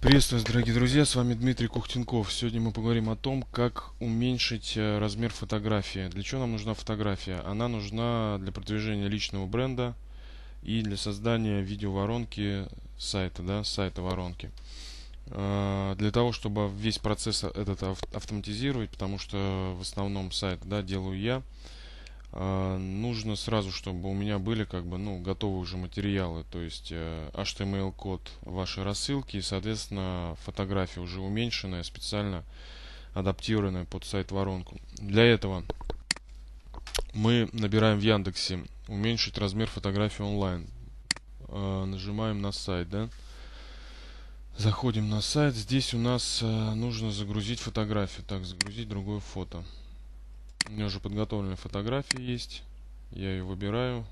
Приветствую, дорогие друзья, с вами Дмитрий Кухтенков. Сегодня мы поговорим о том, как уменьшить э, размер фотографии. Для чего нам нужна фотография? Она нужна для продвижения личного бренда и для создания видеоворонки сайта, да, сайта воронки. Э, для того, чтобы весь процесс этот автоматизировать, потому что в основном сайт, да, делаю я, нужно сразу, чтобы у меня были как бы, ну, готовые уже материалы, то есть HTML-код э, вашей рассылки и, соответственно, фотография уже уменьшенная, специально адаптированная под сайт воронку. Для этого мы набираем в Яндексе уменьшить размер фотографии онлайн. Э, нажимаем на сайт, да. Заходим на сайт. Здесь у нас э, нужно загрузить фотографию. Так, загрузить другое фото. У меня уже подготовленная фотография есть. Я ее выбираю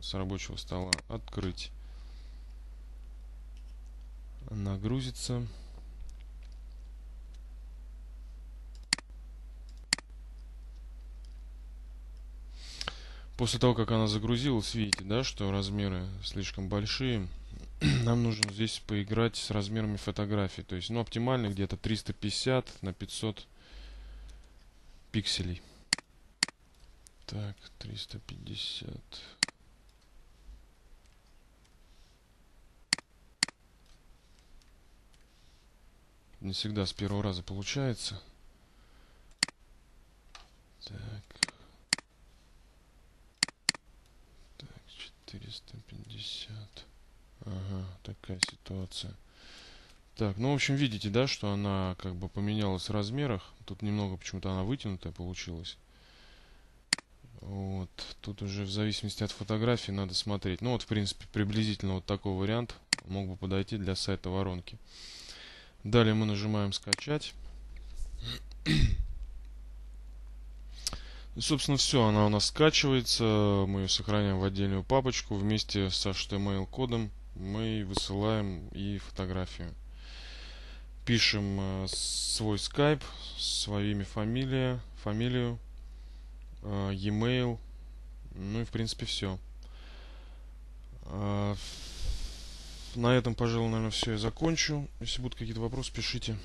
с рабочего стола. Открыть. Она грузится. После того, как она загрузилась, видите, да, что размеры слишком большие. Нам нужно здесь поиграть с размерами фотографии. То есть, ну, оптимально где-то 350 на 500 пикселей. Так, 350. Не всегда с первого раза получается. Так. Так, 450. Ага, такая ситуация. Так, ну, в общем, видите, да, что она как бы поменялась в размерах. Тут немного почему-то она вытянутая получилась. Вот. Тут уже в зависимости от фотографии надо смотреть. Ну вот, в принципе, приблизительно вот такой вариант мог бы подойти для сайта воронки. Далее мы нажимаем «Скачать». И, собственно, все, она у нас скачивается. Мы ее сохраняем в отдельную папочку. Вместе с HTML-кодом мы высылаем и фотографию. Пишем э, свой скайп, свое имя, фамилия, фамилию, e-mail, ну и в принципе все. Э, на этом, пожалуй, наверное, все я закончу. Если будут какие-то вопросы, пишите.